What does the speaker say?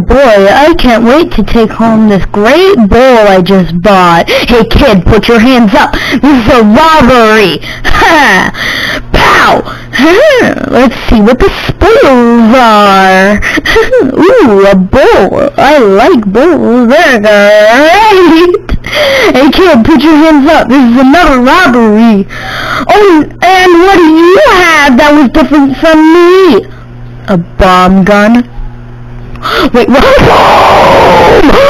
boy, I can't wait to take home this great bowl I just bought. Hey kid, put your hands up. This is a robbery. Ha! Pow! Let's see what the spoils are. Ooh, a bowl. I like bowls. They're great. Hey kid, put your hands up. This is another robbery. Oh, and what do you have that was different from me? A bomb gun? Wait, what?